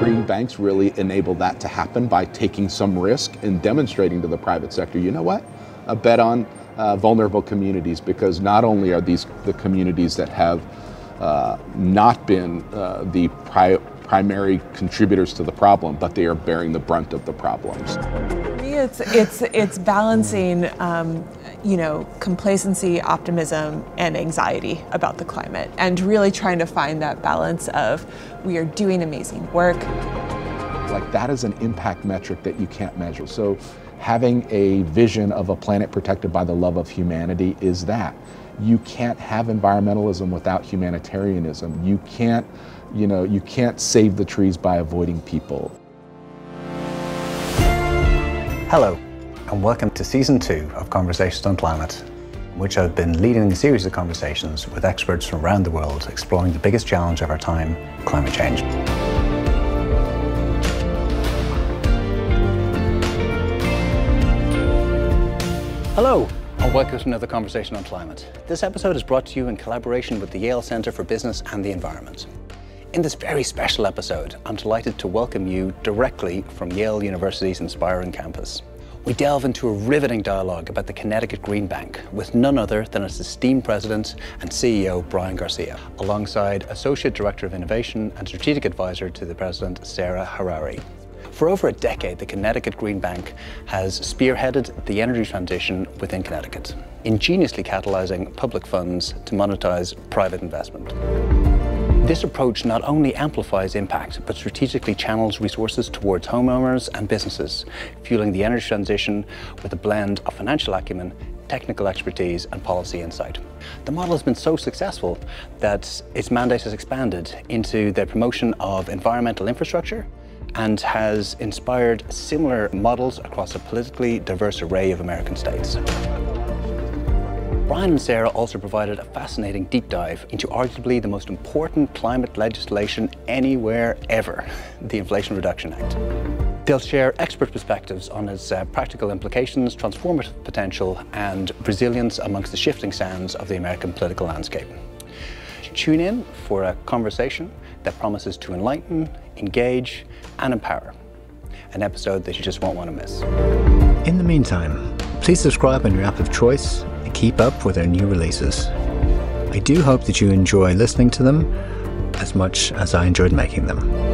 Green banks really enable that to happen by taking some risk and demonstrating to the private sector, you know what? A bet on uh, vulnerable communities because not only are these the communities that have uh, not been uh, the pri- primary contributors to the problem, but they are bearing the brunt of the problems. It's it's it's balancing, um, you know, complacency, optimism, and anxiety about the climate, and really trying to find that balance of we are doing amazing work. Like that is an impact metric that you can't measure. So having a vision of a planet protected by the love of humanity is that. You can't have environmentalism without humanitarianism. You can't, you know, you can't save the trees by avoiding people. Hello, and welcome to season two of Conversations on Climate, in which I've been leading a series of conversations with experts from around the world exploring the biggest challenge of our time, climate change. Hello, and welcome to another conversation on climate. This episode is brought to you in collaboration with the Yale Centre for Business and the Environment. In this very special episode, I'm delighted to welcome you directly from Yale University's inspiring campus. We delve into a riveting dialogue about the Connecticut Green Bank with none other than its esteemed president and CEO, Bryan Garcia, alongside Associate Director of Innovation and Strategic Advisor to the President, Sarah Harari. For over a decade, the Connecticut Green Bank has spearheaded the energy transition within Connecticut, ingeniously catalyzing public funds to monetize private investment. This approach not only amplifies impact, but strategically channels resources towards homeowners and businesses, fueling the energy transition with a blend of financial acumen, technical expertise, and policy insight. The model has been so successful that its mandate has expanded into the promotion of environmental infrastructure, and has inspired similar models across a politically diverse array of American states. Bryan and Sarah also provided a fascinating deep dive into arguably the most important climate legislation anywhere ever, the Inflation Reduction Act. They'll share expert perspectives on its uh, practical implications, transformative potential, and resilience amongst the shifting sands of the American political landscape. Tune in for a conversation that promises to enlighten, engage, and empower. An episode that you just won't want to miss. In the meantime, please subscribe on your app of choice keep up with our new releases. I do hope that you enjoy listening to them as much as I enjoyed making them.